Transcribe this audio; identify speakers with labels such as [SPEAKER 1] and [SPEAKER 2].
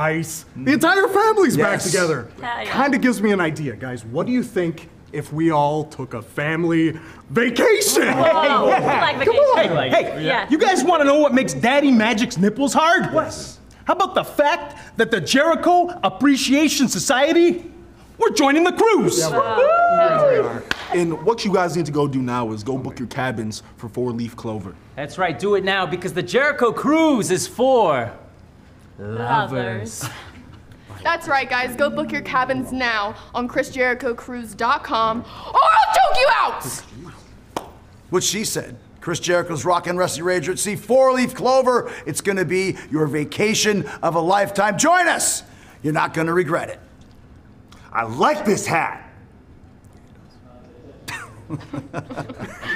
[SPEAKER 1] Nice. The entire family's back
[SPEAKER 2] Yes.
[SPEAKER 1] together.
[SPEAKER 3] Yeah, yeah.
[SPEAKER 1] Kind of gives me an idea, guys. What do you think if we all took a family vacation?
[SPEAKER 3] Oh, like vacation.
[SPEAKER 4] Hey,
[SPEAKER 3] Yeah.
[SPEAKER 4] you guys want to know what makes Daddy Magic's nipples hard? What? How about the fact that the Jericho Appreciation Society, we're joining the cruise.
[SPEAKER 2] And what you guys need to go do now is go book your cabins for four leaf clover.
[SPEAKER 5] That's right, do it now because the Jericho Cruise is for lovers.
[SPEAKER 6] That's right, guys. Go book your cabins now on ChrisJerichoCruise.com, or I'll choke you out.
[SPEAKER 7] What she said. Chris Jericho's Rock 'N' Wrestling Rager at Sea, Four Leaf Clover. It's gonna be your vacation of a lifetime. Join us. You're not gonna regret it.
[SPEAKER 8] I like this hat.